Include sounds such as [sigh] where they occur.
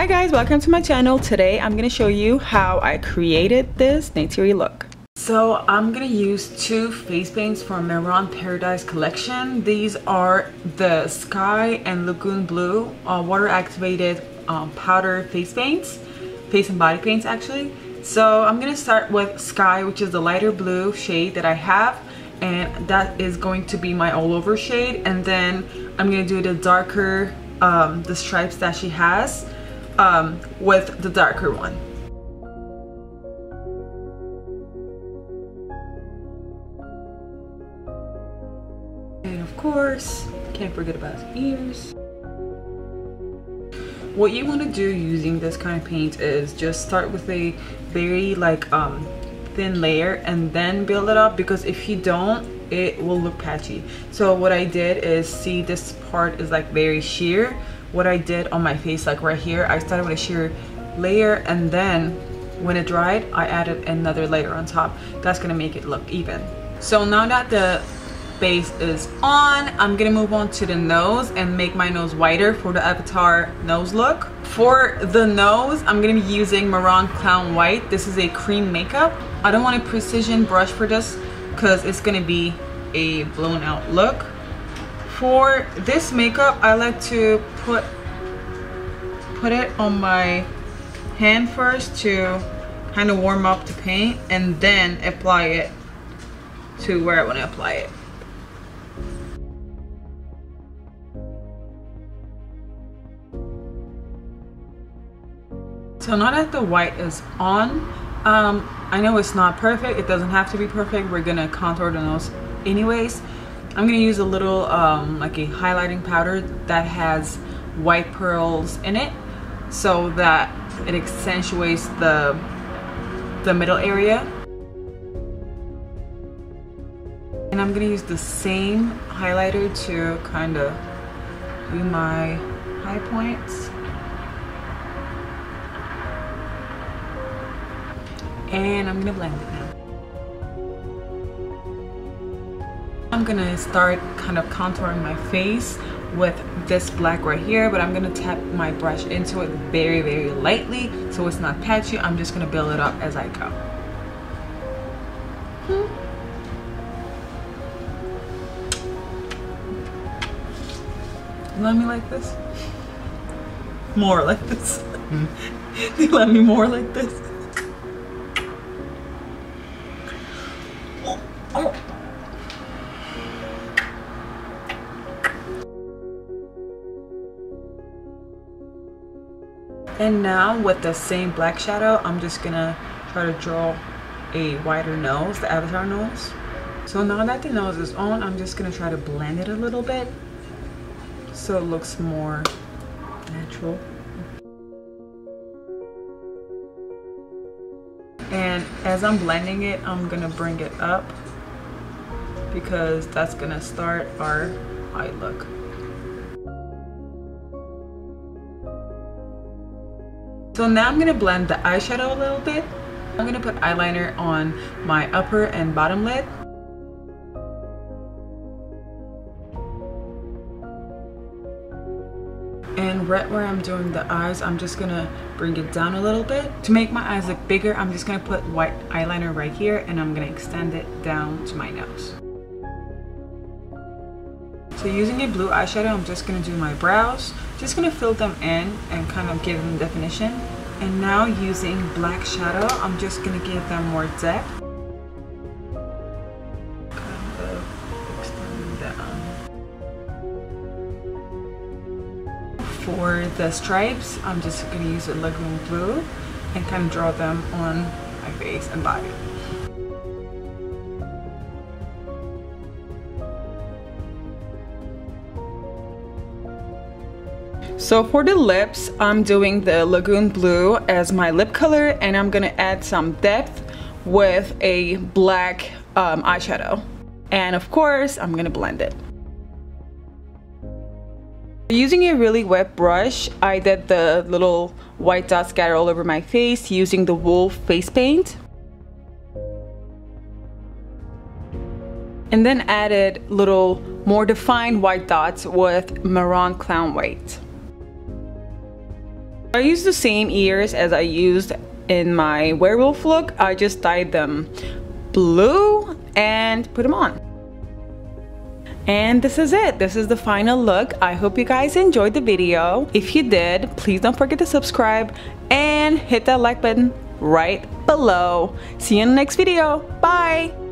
Hi guys, welcome to my channel. Today I'm going to show you how I created this Neytiri look. So I'm going to use two face paints from Mehron Paradise collection. These are the Sky and Lagoon Blue uh, water activated um, powder face paints, face and body paints actually. So I'm going to start with Sky which is the lighter blue shade that I have and that is going to be my all over shade and then I'm going to do the darker um, the stripes that she has um, with the darker one. And of course, can't forget about his ears. What you want to do using this kind of paint is just start with a very like um, thin layer and then build it up because if you don't it will look patchy so what I did is see this part is like very sheer what I did on my face like right here. I started with a sheer layer and then when it dried I added another layer on top. That's gonna make it look even. So now that the base is on I'm gonna move on to the nose and make my nose whiter for the avatar nose look. For the nose I'm gonna be using Mehron Clown White. This is a cream makeup. I don't want a precision brush for this because it's gonna be a blown out look for this makeup I like to put put it on my hand first to kind of warm up the paint and then apply it to where I want to apply it. So now that the white is on um, I know it's not perfect it doesn't have to be perfect we're gonna contour the nose anyways I'm gonna use a little um, like a highlighting powder that has white pearls in it so that it accentuates the the middle area. And I'm gonna use the same highlighter to kind of do my high points. And I'm gonna blend it now I'm gonna start kind of contouring my face with this black right here but I'm gonna tap my brush into it very very lightly so it's not patchy. I'm just gonna build it up as I go. Hmm. let me like this? [laughs] More like this? [laughs] Mm. you let me more like this And now with the same black shadow, I'm just gonna try to draw a wider nose, the avatar nose. So now that the nose is on, I'm just gonna try to blend it a little bit so it looks more natural. And as I'm blending it, I'm gonna bring it up because that's gonna start our eye look. So now I'm gonna blend the eyeshadow a little bit. I'm gonna put eyeliner on my upper and bottom lid. And right where I'm doing the eyes, I'm just gonna bring it down a little bit. To make my eyes look bigger, I'm just gonna put white eyeliner right here and I'm gonna extend it down to my nose. So using a blue eyeshadow, I'm just gonna do my brows. Just gonna fill them in and kind of give them definition. And now using black shadow, I'm just gonna give them more depth. For the stripes, I'm just gonna use a lagoon blue and kind of draw them on my face and body. So for the lips, I'm doing the Lagoon Blue as my lip color and I'm gonna add some depth with a black um, eyeshadow. And of course, I'm gonna blend it. Using a really wet brush, I did the little white dots scatter all over my face using the Wolfe face paint. And then added little more defined white dots with Mehron Clown White. I used the same ears as I used in my werewolf look. I just dyed them blue and put them on. And this is it. This is the final look. I hope you guys enjoyed the video. If you did, please don't forget to subscribe and hit that like button right below. See you in the next video. Bye!